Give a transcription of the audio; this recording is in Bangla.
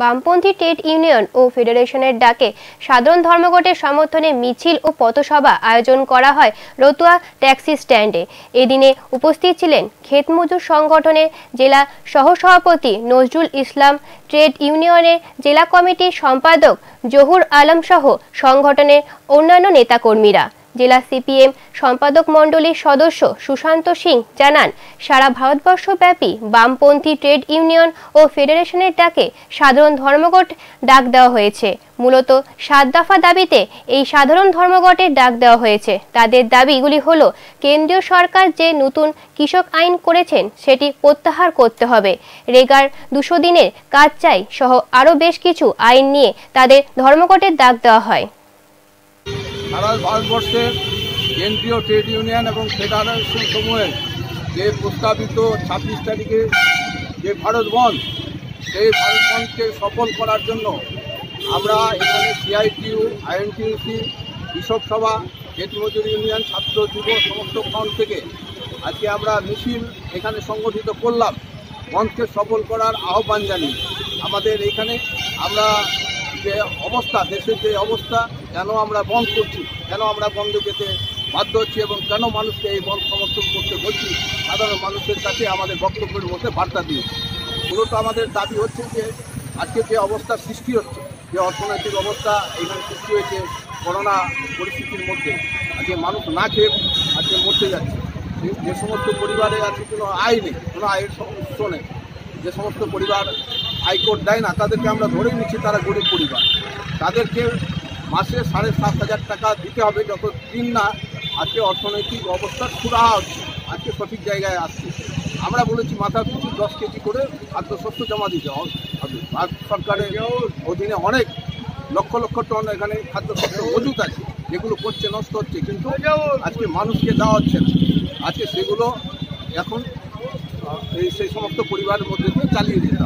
বামপন্থী ট্রেড ইউনিয়ন ও ফেডারেশনের ডাকে সাধারণ ধর্মঘটের সমর্থনে মিছিল ও পথসভা আয়োজন করা হয় রতুয়া ট্যাক্সি স্ট্যান্ডে। এদিনে উপস্থিত ছিলেন ক্ষেতমজুর সংগঠনের জেলা সহসভাপতি নজরুল ইসলাম, ট্রেড ইউনিয়নের জেলা কমিটির সম্পাদক জহুর আলম সহ সংগঠনের অন্যান্য নেতাকর্মীরা। জেলা সিপিএম সম্পাদক মণ্ডলীর সদস্য সুশান্ত সিং জানান, সারা ভারতবর্ষব্যাপী বামপন্থী ট্রেড ইউনিয়ন ও ফেডারেশনের ডাকে সাধারণ ধর্মঘট ডাক দেওয়া হয়েছে। মূলত সাত দফা দাবিতে এই সাধারণ ধর্মঘটের ডাক দেওয়া হয়েছে। তাদের দাবিগুলি হল, কেন্দ্রীয় সরকার যে নতুন কৃষক আইন করেছেন সেটি প্রত্যাহার করতে হবে। রেগার দুশো দিনের কাজ চাই সহ আরও বেশ কিছু আইন নিয়ে তাদের ধর্মঘটের ডাক দেওয়া হয়। সারা ভারতবর্ষের কেন্দ্রীয় ট্রেড ইউনিয়ন এবং ফেডারেশন সমূহের যে প্রস্তাবিত ছাব্বিশ তারিখে যে ভারত বন্ধ, সেই ভারত বন্ধকে সফল করার জন্য আমরা এখানে সিআইটিউ, আইএনটিউসি কৃষক সভা মজুরি ইউনিয়ন, ছাত্র যুব সমস্ত ফ্রন্ট থেকে আজকে আমরা মিছিল এখানে সংগঠিত করলাম, বন্ধকে সফল করার আহ্বান জানি আমাদের এখানে আমরা যে অবস্থা, দেশের যে অবস্থা কেন আমরা বন্ধ করছি? কেন আমরা বন্ধ যেতে বাধ্য হচ্ছি এবং কেন মানুষকে এই বন্ধ সমর্থন করতে বলছি? সাধারণ মানুষের কাছে আমাদের বক্তব্যের মধ্যে বার্তা দিয়েছি মূলত আমাদের দাবি হচ্ছে যে, আজকে যে অবস্থা সৃষ্টি হচ্ছে, যে অর্থনৈতিক অবস্থা এখানে সৃষ্টি হয়েছে করোনা পরিস্থিতির মধ্যে, আজকে মানুষ না খেয়ে আজকে মরতে যাচ্ছে। যে- সমস্ত পরিবারে আছে কোনো আয় নেই, কোনো আয়ের উৎস নেই, যে সমস্ত পরিবার হাইকোর্ট দেয় না, তাদেরকে আমরা ধরে নিচ্ছি তারা গরিব পরিবার। তাদেরকে মাসে সাড়ে সাত হাজার টাকা দিতে হবে যত দিন না, আজকে অর্থনৈতিক অবস্থা সুরাহা আজকে সঠিক জায়গায় আসছে। আমরা বলেছি মাথা পিছু দশ কেজি করে খাদ্যশস্য জমা দিতে হবে। ভারত সরকারের অধীনে অনেক, লক্ষ লক্ষ টন এখানে খাদ্যশস্য মজুত আছে। যেগুলো করছে নষ্ট হচ্ছে। কিন্তু আজকে মানুষকে দেওয়া হচ্ছে না। আজকে সেগুলো এখন এই সেই সমস্ত পরিবারের মধ্যে চালিয়ে দিতে